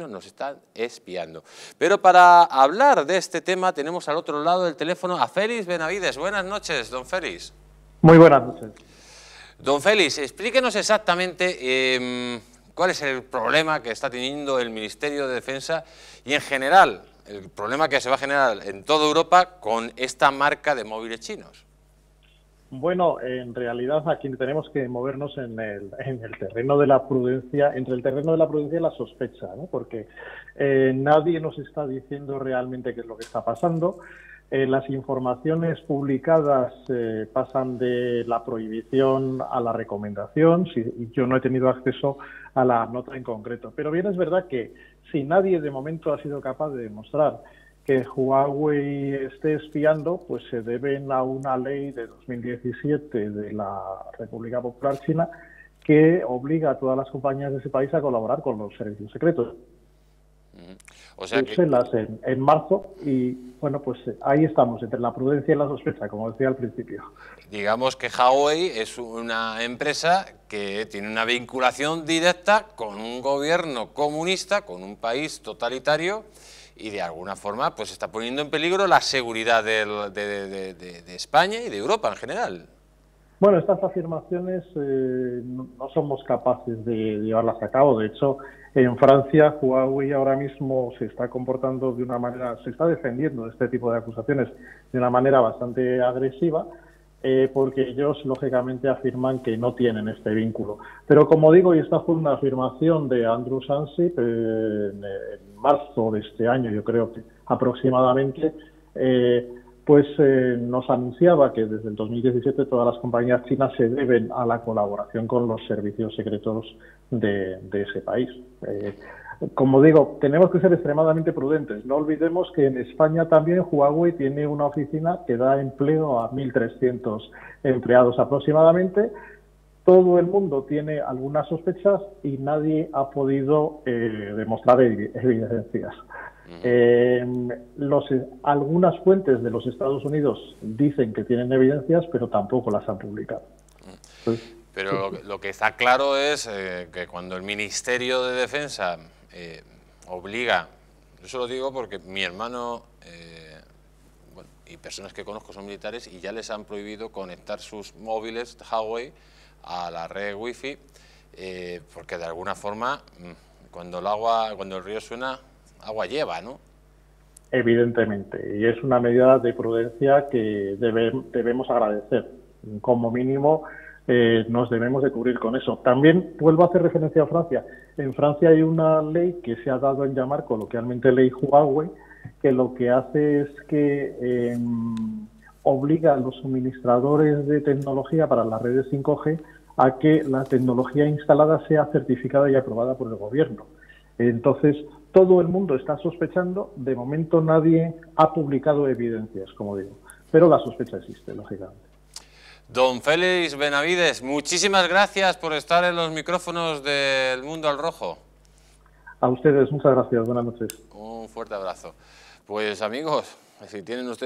nos están espiando. Pero para hablar de este tema tenemos al otro lado del teléfono a Félix Benavides. Buenas noches, don Félix. Muy buenas noches. Don Félix, explíquenos exactamente em, cuál es el problema que está teniendo el Ministerio de Defensa y en general el problema que se va a generar en toda Europa con esta marca de móviles chinos. Bueno, en realidad aquí tenemos que movernos en el, en el, terreno de la prudencia, entre el terreno de la prudencia y la sospecha, ¿no? porque eh, nadie nos está diciendo realmente qué es lo que está pasando. Eh, las informaciones publicadas eh, pasan de la prohibición a la recomendación, y yo no he tenido acceso a la nota en concreto. Pero bien es verdad que si nadie de momento ha sido capaz de demostrar que Huawei esté espiando, pues se deben a una ley de 2017 de la República Popular China que obliga a todas las compañías de ese país a colaborar con los servicios secretos. O sea que... en, en, marzo y bueno, pues ahí estamos, entre la prudencia y la sospecha, como decía al principio. Digamos que Huawei es una empresa que tiene una vinculación directa con un gobierno comunista, con un país totalitario y de alguna forma pues está poniendo en peligro la seguridad de, España y de Europa en general. Bueno, estas afirmaciones eh, no, somos capaces de llevarlas a cabo. De hecho, en Francia, Huawei ahora mismo se está comportando de una manera, se está defendiendo de este tipo de acusaciones de una manera bastante agresiva eh, porque ellos lógicamente afirman que no tienen este vínculo. Pero como digo, y esta fue una afirmación de Andrew Sansip eh, en, marzo de este año, yo creo que aproximadamente, eh, pues nos anunciaba que desde el 2017 todas las compañías chinas se deben a la colaboración con los servicios secretos de, de ese país como digo, tenemos que ser extremadamente prudentes. No olvidemos que en España también Huawei tiene una oficina que da empleo a 1.300 empleados aproximadamente. Todo el mundo tiene algunas sospechas y nadie ha podido eh, demostrar evidencias. Eh, los, algunas fuentes de los Estados Unidos dicen que tienen evidencias, pero tampoco las han publicado. pero lo, que está claro es eh, que cuando el Ministerio de Defensa obliga, yo lo digo porque mi hermano y personas que conozco son militares y ya les han prohibido conectar sus móviles Huawei a la red wifi eh, porque de alguna forma mm, cuando el agua, cuando el río suena, agua lleva, ¿no? Evidentemente, y es una medida de prudencia que debemos agradecer. Como mínimo, eh, nos debemos de cubrir con eso. También vuelvo a hacer referencia a Francia. En Francia hay una ley que se ha dado en llamar coloquialmente ley Huawei, que lo que hace es que em, obliga a los suministradores de tecnología para las redes 5G a que la tecnología instalada sea certificada y aprobada por el gobierno. Entonces, todo el mundo está sospechando, de momento nadie ha publicado evidencias, como digo, pero la sospecha existe, lógicamente. Don Félix Benavides, muchísimas gracias por estar en los micrófonos del Mundo al Rojo. A ustedes, muchas gracias. Buenas noches. Un fuerte abrazo. Pues amigos, si tienen ustedes...